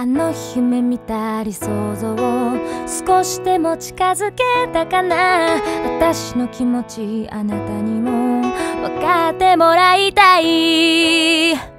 あの夢見たり想像を少しでも近づけたかな。私の気持ちあなたにも分かってもらいたい。